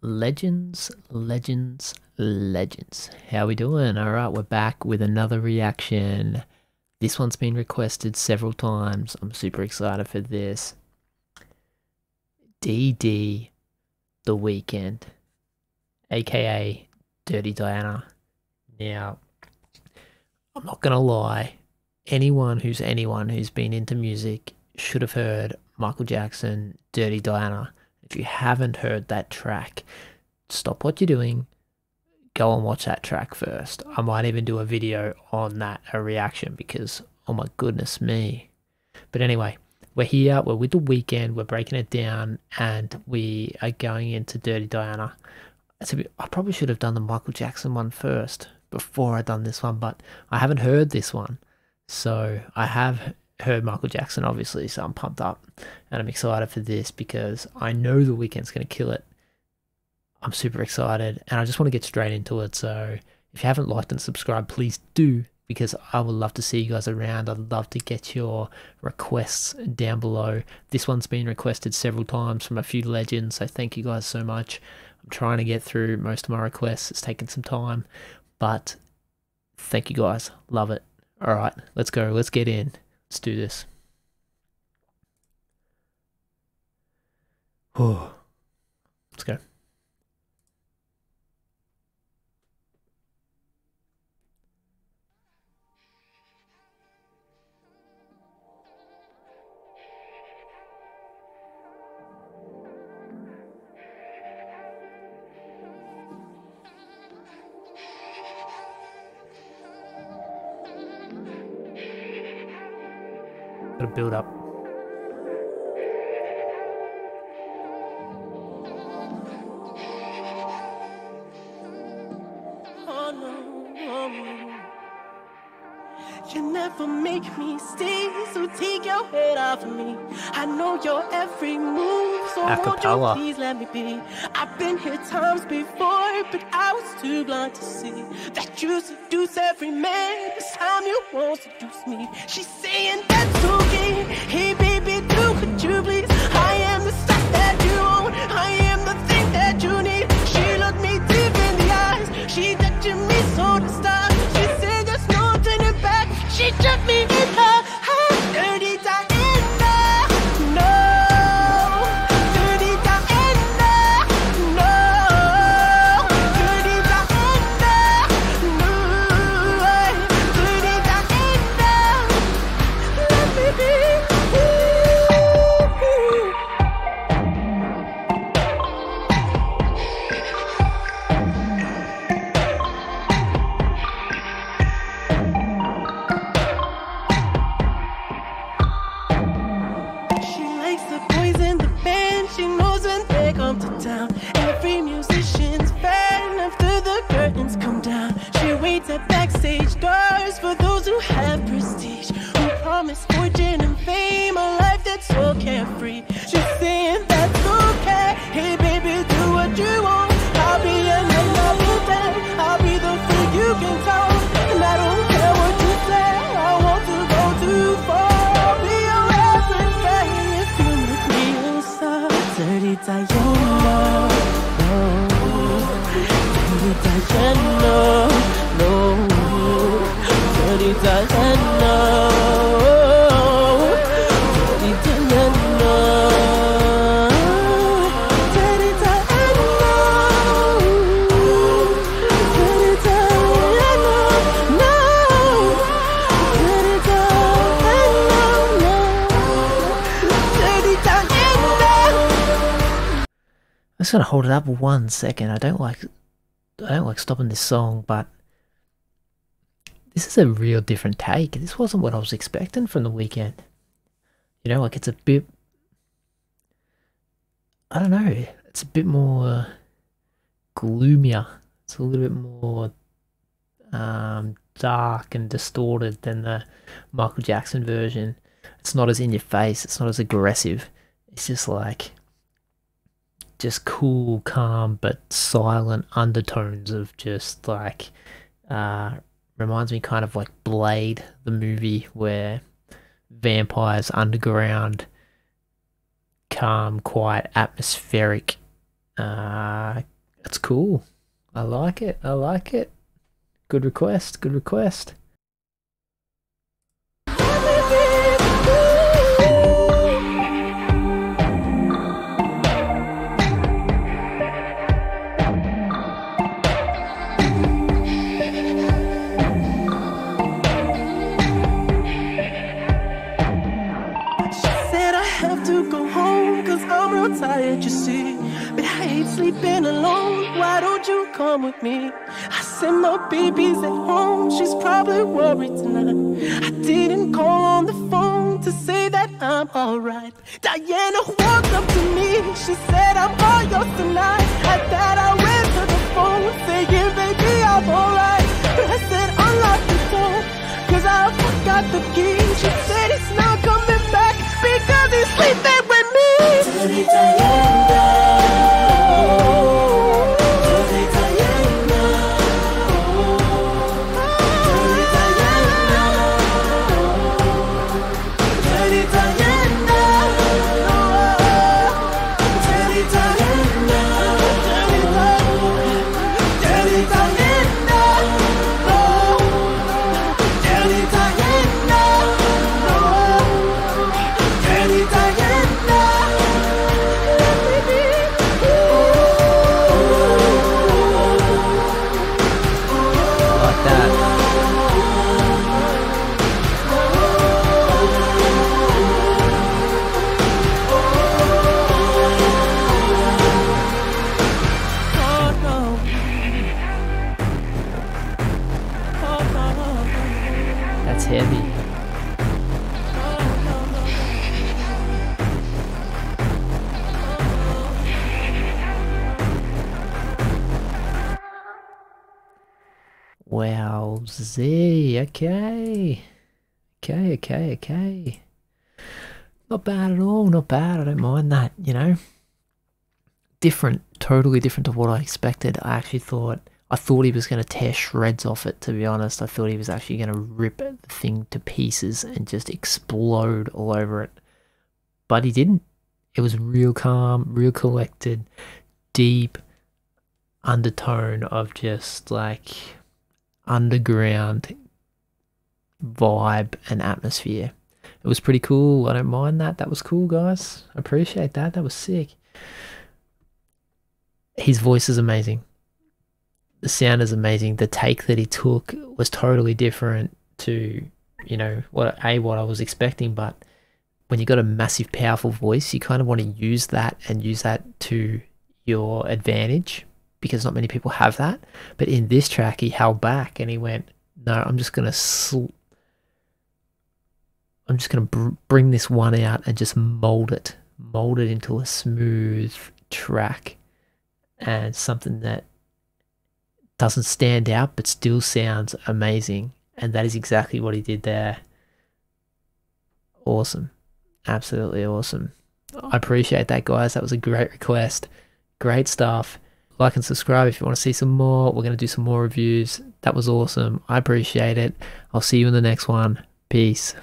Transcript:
Legends, legends, legends. How we doing? All right, we're back with another reaction. This one's been requested several times. I'm super excited for this. DD The Weeknd aka Dirty Diana. Now, I'm not gonna lie, anyone who's anyone who's been into music should have heard Michael Jackson, Dirty Diana. If you haven't heard that track, stop what you're doing, go and watch that track first. I might even do a video on that, a reaction, because oh my goodness me. But anyway, we're here, we're with the Weeknd, we're breaking it down, and we are going into Dirty Diana. I probably should have done the Michael Jackson one first before I done this one, but I haven't heard this one. So I have heard Michael Jackson, obviously, so I'm pumped up and I'm excited for this because I know the Weeknd's going to kill it. I'm super excited and I just want to get straight into it. So if you haven't liked and subscribed, please do because I would love to see you guys around. I'd love to get your requests down below. This one's been requested several times from a few legends, so thank you guys so much. I'm trying to get through most of my requests. It's taken some time, but thank you guys. Love it. All right, let's go. Let's get in. Let's do this. Oh, let's go. Gotta build up. You never make me stay, so take your head off me. I know your every move, you please let me be? I've been here times before, but I was too blind to see that you seduce every man. This time you won't seduce me. She's saying that's okay. Hey baby, do for those who have prestige, who promise fortune just gonna hold it up one second. I don't like I don't like stopping this song, but this is a real different take. This wasn't what I was expecting from the Weeknd. You know, like it's a bit I don't know, it's a bit more gloomier. It's a little bit more um, dark and distorted than the Michael Jackson version. It's not as in your face, it's not as aggressive. It's just like just cool, calm, but silent undertones of just like uh, reminds me kind of like Blade, the movie where vampires underground, calm, quiet, atmospheric Uh, that's cool. I like it. I like it. Good request. Good request. Alone. Why don't you come with me? I said my baby's at home. She's probably worried tonight. I didn't call on the phone to say that I'm alright. Diana walked up to me. She said I'm all yours tonight. At that I went to the phone Z. Okay. Okay, okay, okay. Not bad at all. Not bad. I don't mind that, you know. Different, totally different to what I expected. I actually thought, I thought he was going to tear shreds off it, to be honest. I thought he was actually going to rip the thing to pieces and just explode all over it. But he didn't. It was real calm, real collected, deep undertone of just like underground vibe and atmosphere. It was pretty cool. I don't mind that. That was cool, guys. I appreciate that. That was sick. His voice is amazing. The sound is amazing. The take that he took was totally different to, you know, what a what I was expecting. But when you got a massive, powerful voice, you kind of want to use that and use that to your advantage because not many people have that. But in this track, he held back and he went, "No, I'm just gonna sl- I'm just gonna br- bring this one out and just mold it, mold it into a smooth track and something that doesn't stand out but still sounds amazing." And that is exactly what he did there. Awesome, absolutely awesome. Oh. I appreciate that, guys. That was a great request. Great stuff like and subscribe if you want to see some more. We're going to do some more reviews. That was awesome. I appreciate it. I'll see you in the next one. Peace.